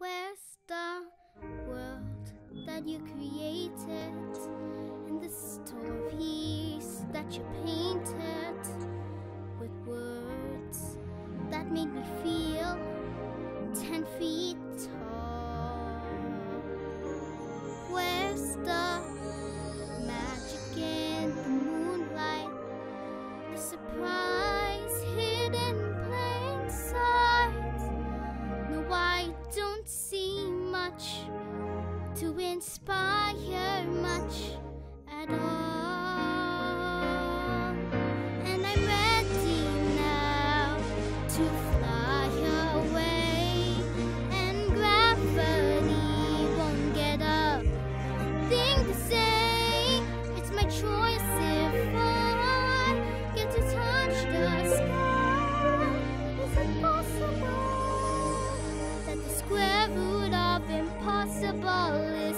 Where's the world that you created and the stories that you painted? much to inspire much at all. impossible